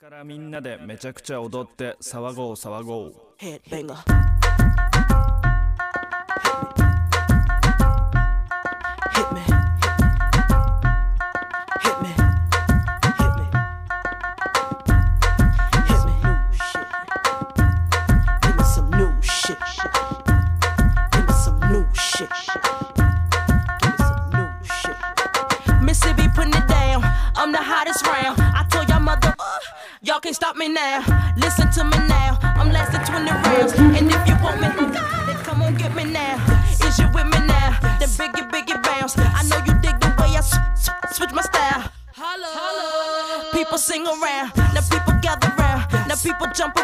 からみんなでめちゃくちゃ踊って騒ごう騒ごう。ヘッベンガ I'm the hottest round. Y'all can't stop me now. Listen to me now. I'm lasting 20 rounds. And if you want me, then come on get me now. Is you with me now? Then biggie, biggie bounce. I know you dig the way I switch my style. People sing around, now people gather round, now people jump around.